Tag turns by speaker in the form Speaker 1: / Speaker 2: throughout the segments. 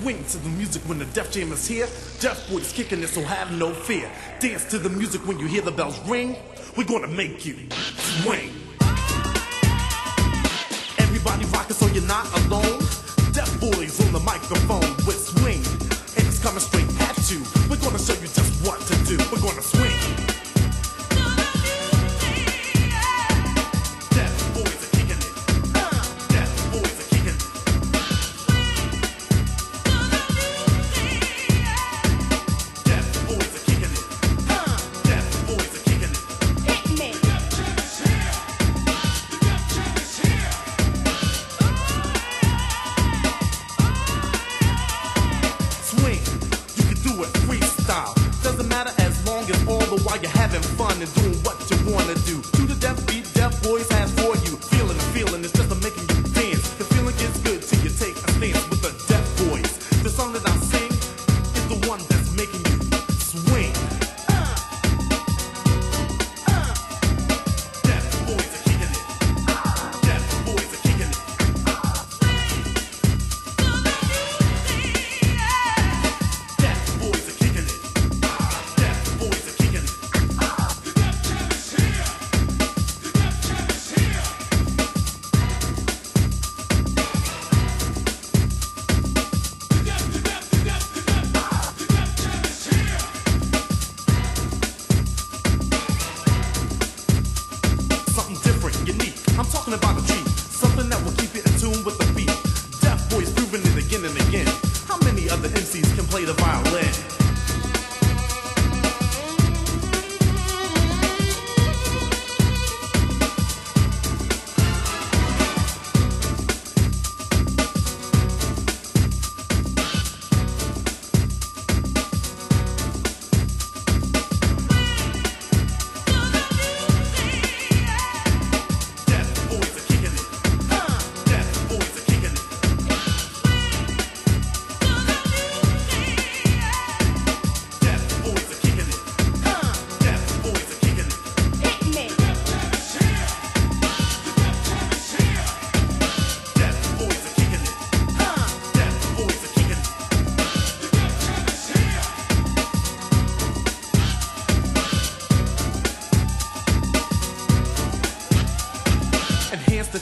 Speaker 1: Swing to the music when the Def Jam is here. Deff Boyz kicking it, so have no fear. Dance to the music when you hear the bells ring. We're gonna make you swing. Everybody rocking so you're not alone. Deff Boyz on the microphone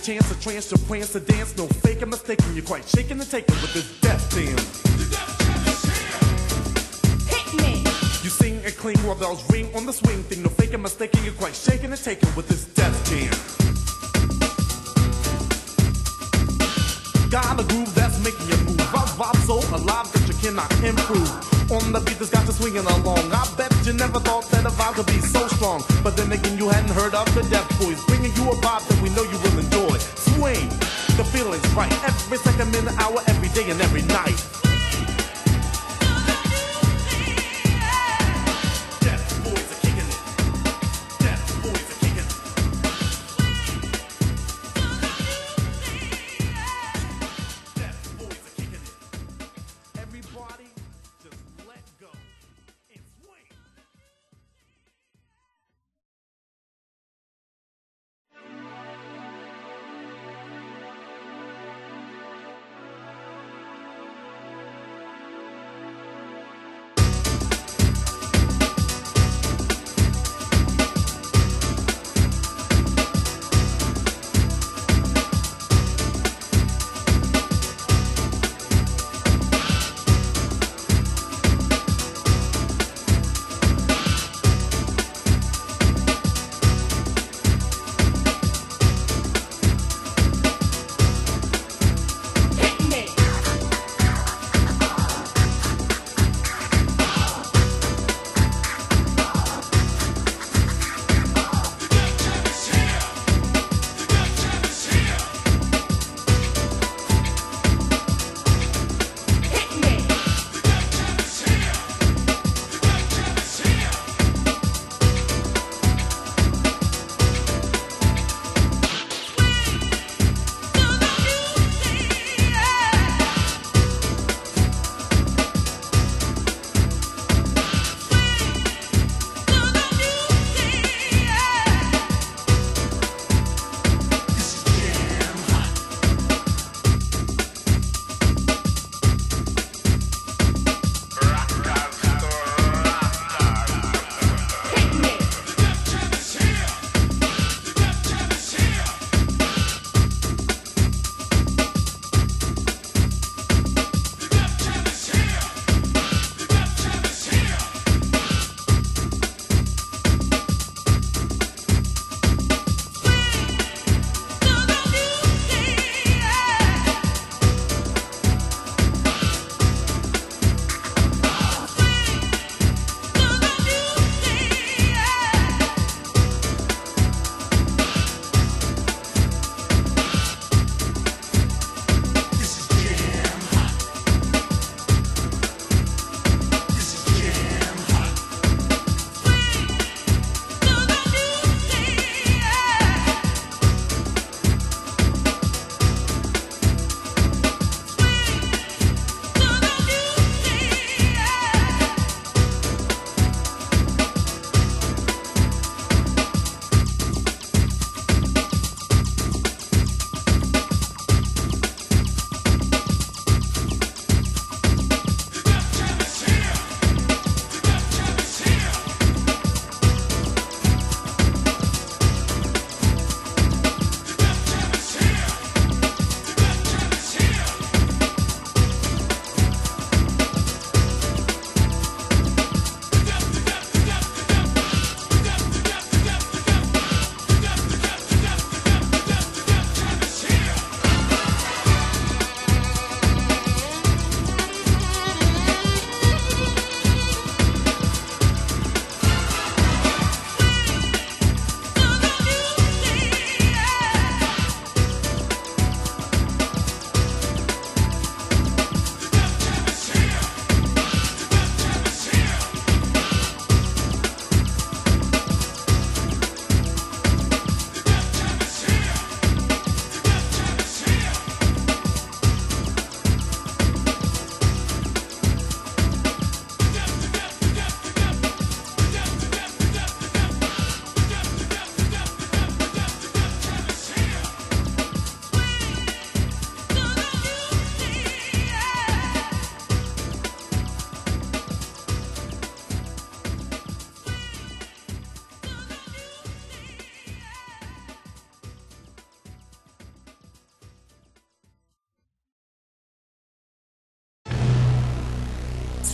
Speaker 1: chance to trance your prance to dance. No faking, mistaking. You're quite shaking and taking with this death jam. You sing and cling while bells ring on the swing thing. No faking, mistaking. You're quite shaking and taking with this death jam. Got a groove that's making you move. I vibe so alive that you cannot improve. On the beat that's got you swinging along. I bet you never thought that a vibe could be so strong. But then again, you hadn't heard of the Deff Boyz. Bringing you a vibe that we know you will enjoy. Swing, the feeling's right. Every second, minute, hour, every day, and every night.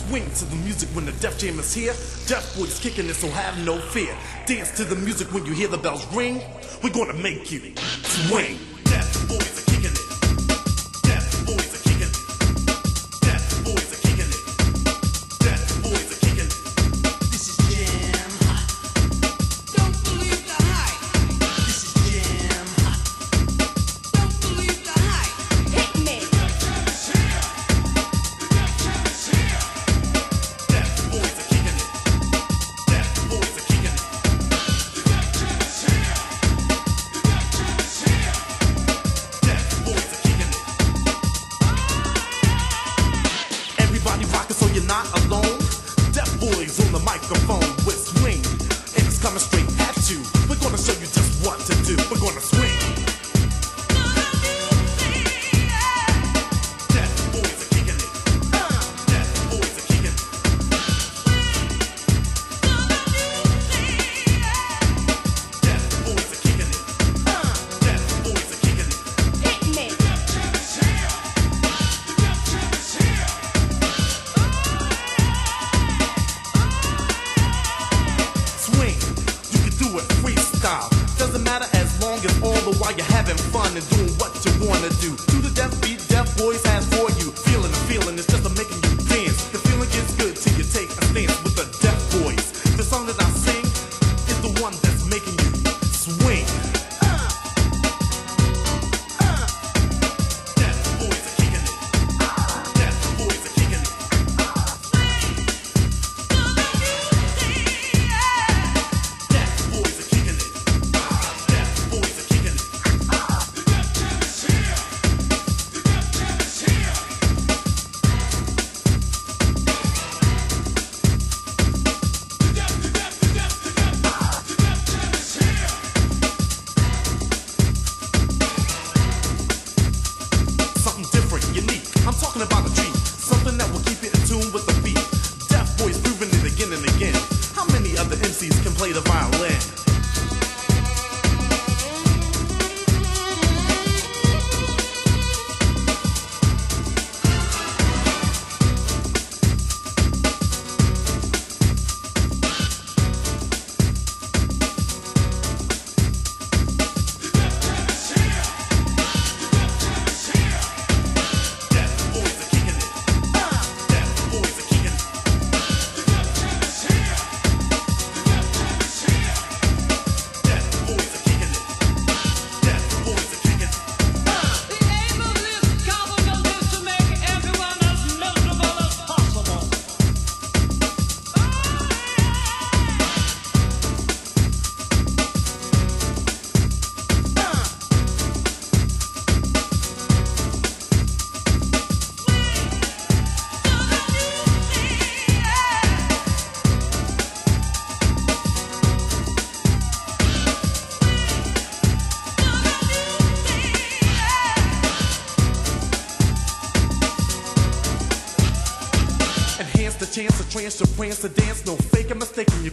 Speaker 1: Swing to the music when the Def Jam is here. Deff Boyz kicking it, so have no fear. Dance to the music when you hear the bells ring. We're gonna make you swing. Deff Boyz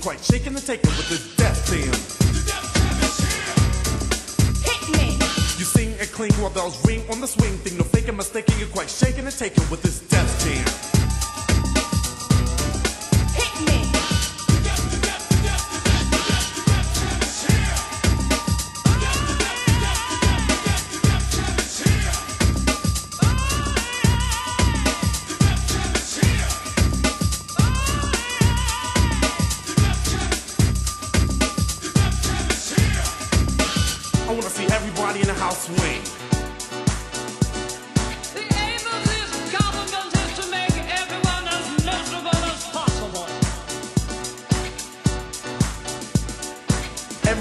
Speaker 1: You're quite shaking and taking with this death jam.
Speaker 2: Hit me.
Speaker 1: You sing and cling while bells ring on the swing thing. No faking, mistaking. You're quite shaking and taking with this death jam.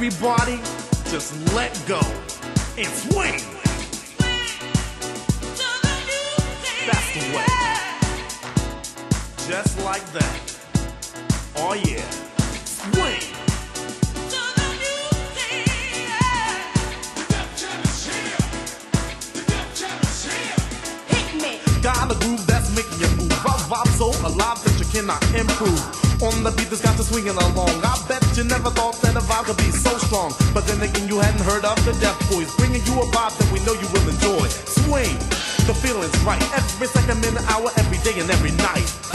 Speaker 1: Everybody, just let go and swing. That's the way. Just like that. Oh yeah. Swing. Got a groove that's making you move. I vibe so alive that you cannot improve. On the beat that's got you swinging along. I bet you never thought that a vibe could be so strong. But then again, you hadn't heard of the Deff Boyz. Bringing you a vibe that we know you will enjoy. Swing. The feeling's right. Every second, minute, hour, every day, and every night.